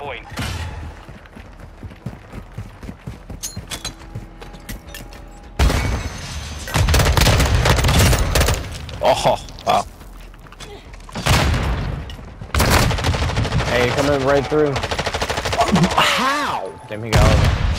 point. Oh, wow. Ah. Hey, coming right through. How? Damn, he got over.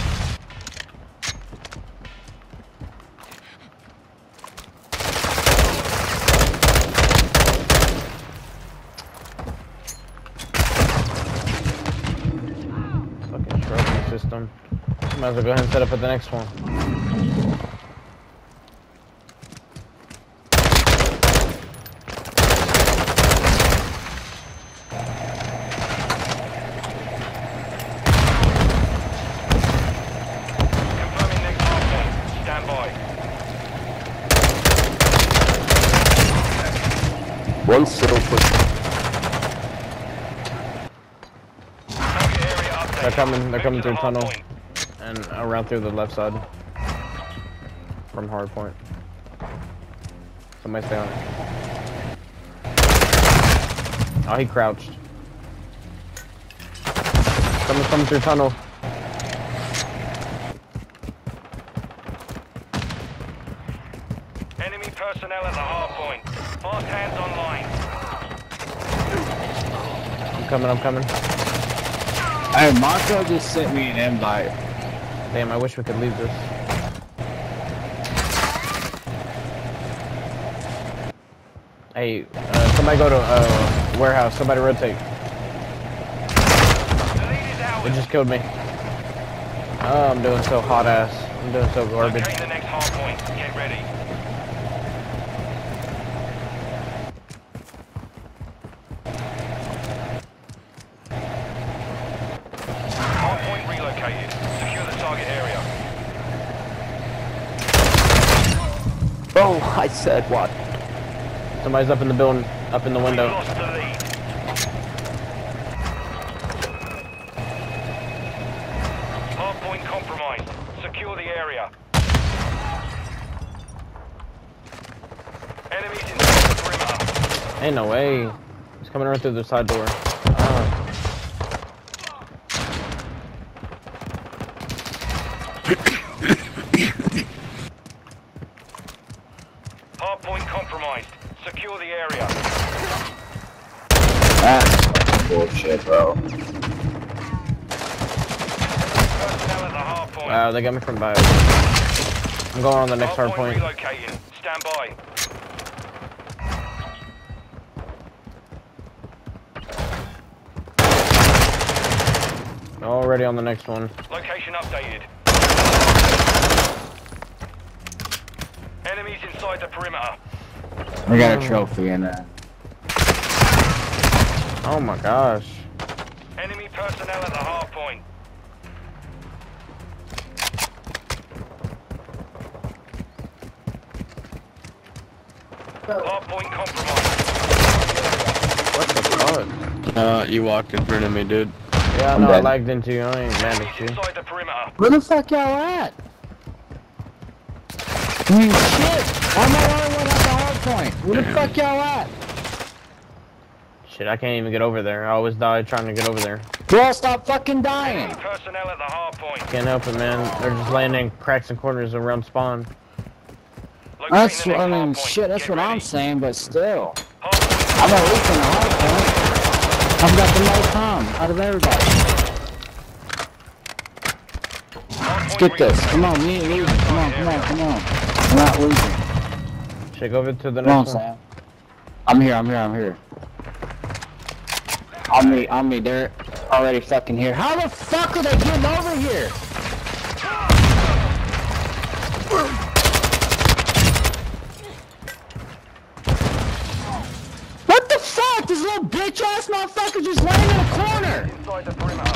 Might as well go ahead and set up at the next one. Confirming next hard point. Stand by. One still push. Target area update. They're coming- they're coming through tunnel. Point. And around through the left side. From hardpoint. Somebody stay on it. Oh, he crouched. Someone's coming through tunnel. Enemy personnel at the hard point. Fast hands online. I'm coming, I'm coming. Hey, Marco just sent me an invite. Damn, I wish we could leave this. Hey, uh, somebody go to uh, warehouse. Somebody rotate. Ours. just killed me. Oh, I'm doing so hot ass. I'm doing so garbage. Locate the next hard point. Get ready. Hard point relocated. Secure the target area. Oh, I said what? Somebody's up in the building, up in the window. lost the lead. Hard point compromised. Secure the area. Enemies inside the perimeter. Ain't no way. He's coming right through the side door. That's bullshit, bro. Personnel at the hard point. Wow, they got me from bio. I'm going on the next hard point. relocating. Stand by. Already on the next one. Location updated. Enemies inside the perimeter. I got a trophy in there. Oh my gosh. Enemy personnel at the hard point. Hard point compromised. What the fuck? Uh, you walked in front of me, dude. Yeah, I'm no, I lagged into you. I ain't mad at you. inside the perimeter. Where the fuck y'all at? I mean, shit! I'm the only one at the hard point. Where the fuck y'all at? Shit, I can't even get over there. I always die trying to get over there. Bro, stop fucking dying! Personnel at the hard point. Can't help it, man. They're just landing cracks and corners around spawn. Locating That's what, I mean, shit, that's Get what I'm saying, but still. I'm at least in the hard point. I've got the most time out of everybody. Let's get this. Come on, relocated. me and Secure you. Come on, come on, come on. We're not losing. Check over to the Come on, next one. Sam. I'm here, I'm here, I'm here. On me, on me, they're already fucking here. How the fuck are they getting over here? What the fuck? This little bitch ass motherfucker just laying in a corner. Inside the perimeter.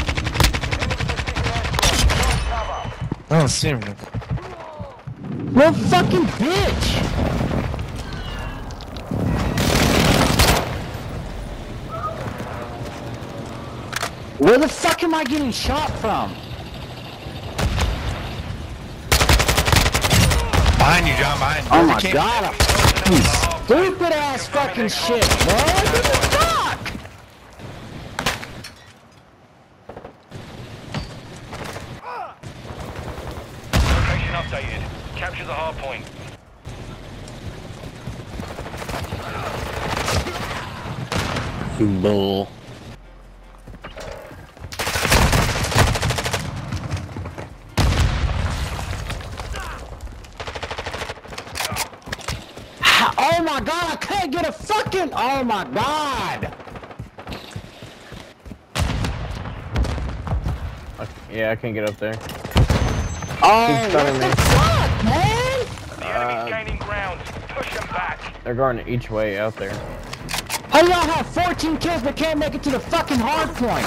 Enemy precision airstrike. Cover. I don't see him. Little fucking bitch. Where the fuck am I getting shot from? Behind you, John, behind you. Oh my god, you stupid ass fucking shit, bro. What the fuck? Location updated. Capture the hard point. Bull. Oh my god. Okay, yeah, I can't get up there. Oh, Keep what the me. fuck, man? The Uh, enemy's gaining ground. Push them back. They're going each way out there. How y'all have 14 kills but can't make it to the fucking hard point?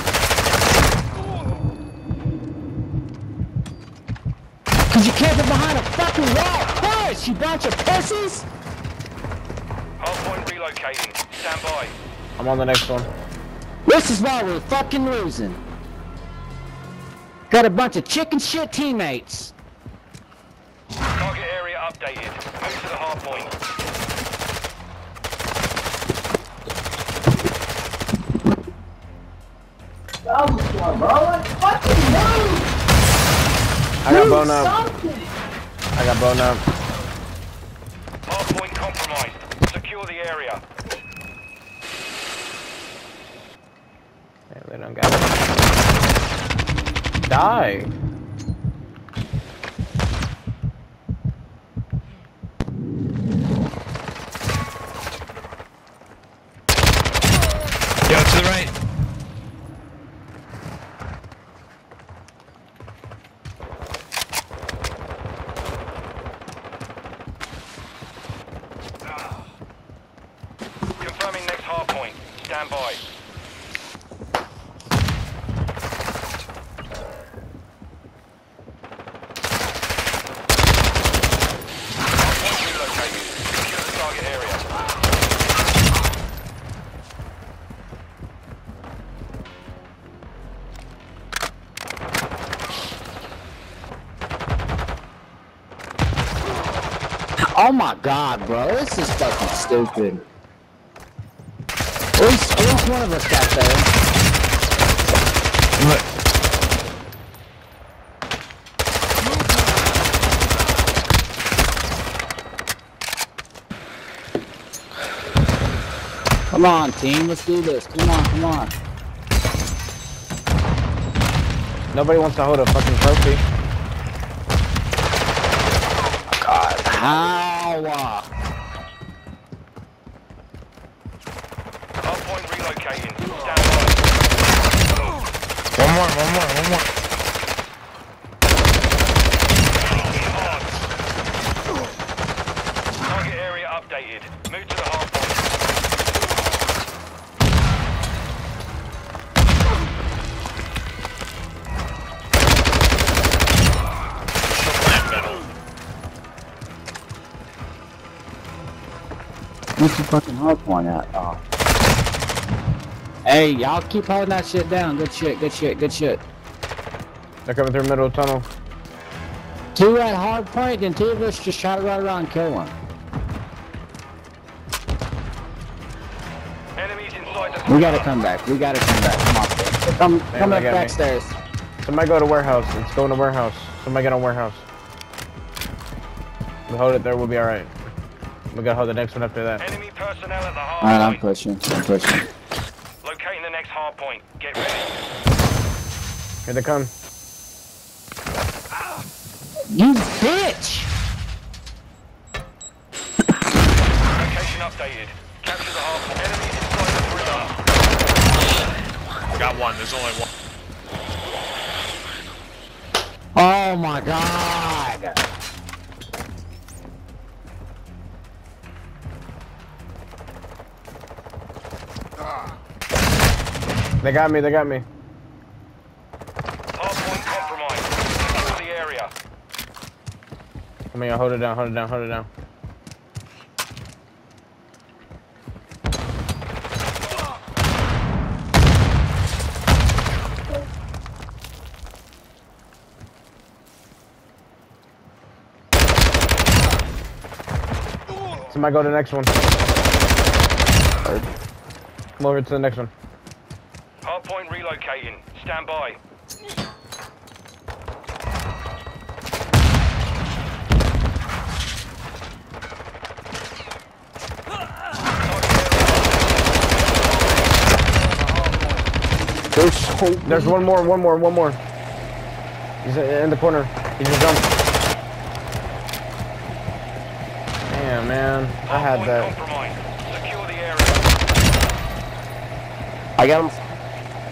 Cause you can't get behind a fucking wall. Push, you bunch of pussies. Hard point relocating. Stand by. I'm on the next one. This is why we're fucking losing. Got a bunch of chicken shit teammates. Target area updated. Move to the hard hardpoint. I got bone up. I got bone up. Hardpoint compromised. Secure the area. Yeah, they don't got it. Die. Yo, to the right. Confirming next hardpoint. Stand by. Hardpoint relocated. Secure the target area. Oh my god, bro, this is fucking stupid. At least, at least one of us got there. Look. Come on, team, let's do this. Come on, come on. Nobody wants to hold a fucking trophy. God, how? Uh, Hardpoint relocating. Stand by. One more, one more, one more. What's the fucking hard point at? Oh. Hey, y'all keep holding that shit down. Good shit, good shit, good shit. They're coming through middle tunnel. Two at hard and two of us just try to run around and kill one. Enemies inside the We gotta come back. We gotta come back. Come on, come, come they up got me. backstairs. Somebody go to warehouse. Let's go in the warehouse. Somebody get on warehouse. We hold it there, we'll be alright. We gotta hold the next one after that. Enemy personnel at the All right, I'm hardpoint. pushing. I'm pushing. Locating the next hard point. Get ready. Here they come. You bitch! Location updated. Capture the hardpoint. Enemies inside the perimeter. Got one. There's only one. Oh my god! They got me, they got me. Hardpoint compromised. Secure the area. Come here, hold it down, hold it down, hold it down. Somebody go to the next one. Come over to the next one. Hardpoint relocating. Stand by. There's so There's one more, one more, one more. He's in the corner. He just jumped. Damn, man. I had that. compromised. Secure the area. I got him.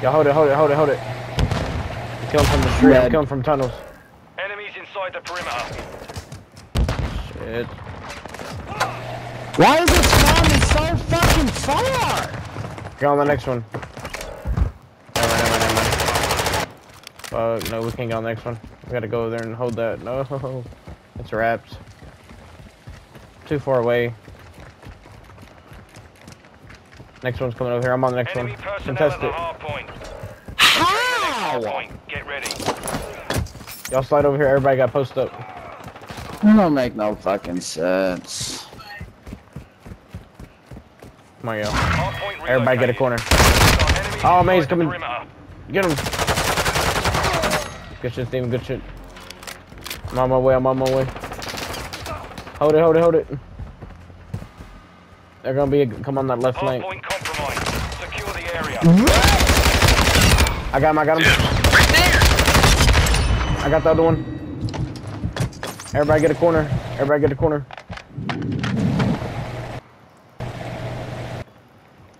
Yo, hold it, hold it, hold it, hold it. I'm killing from the street. I'm killing from tunnels. Enemies inside the perimeter. Shit. Why is it spawning so fucking far? Get on the next one. Never mind, never mind, never mind. Fuck, no, we can't get on the next one. We gotta go there and hold that. No, it's wrapped. Too far away. Next one's coming over here. I'm on the next Enemy one. Contest it. Hard point. How? Point. Get ready. Y'all slide over here. Everybody got post up. That don't make no fucking sense. Come on, yo. Everybody get a corner. Oh, man, he's coming. Get him. Good shit, Steven. Good shit. I'm on my way. I'm on my way. Hold it, hold it, hold it. They're gonna be A, come on that left Hard flank. point compromised. Secure the area. I got him. I got him. Right there! I got the other one. Everybody get a corner. Everybody get a corner.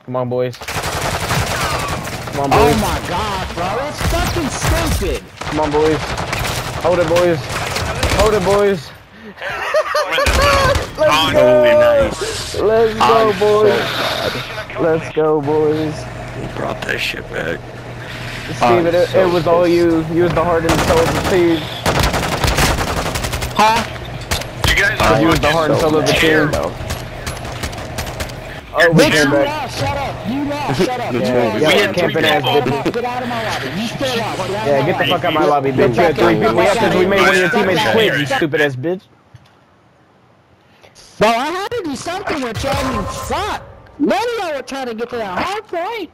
Come on, boys. Come on, boys. Oh my god, bro, it's fucking stupid. Come on, boys. Hold it, boys. Hold it, boys. Oh, nice. Let's go, boys. Let's go, boys. He Brought that shit back. Steven, it, it was all you. You was the heart and soul of the team. Huh? You guys uh, are you was the heart and soul of the team. Oh, we Bitch, came you back. lost, shut up. You lost, shut up. Yeah, You yeah, lost. camping Get ass bitch. Get out of my lobby. You still lost. Get out Yeah, get my the fuck out lobby. my lobby, bitch. You had three people. Yeah, because we made one of your teammates quit, you stupid ass bitch. Bro, I had to do something with y'all. You suck. None of y'all were trying to get to that hard point.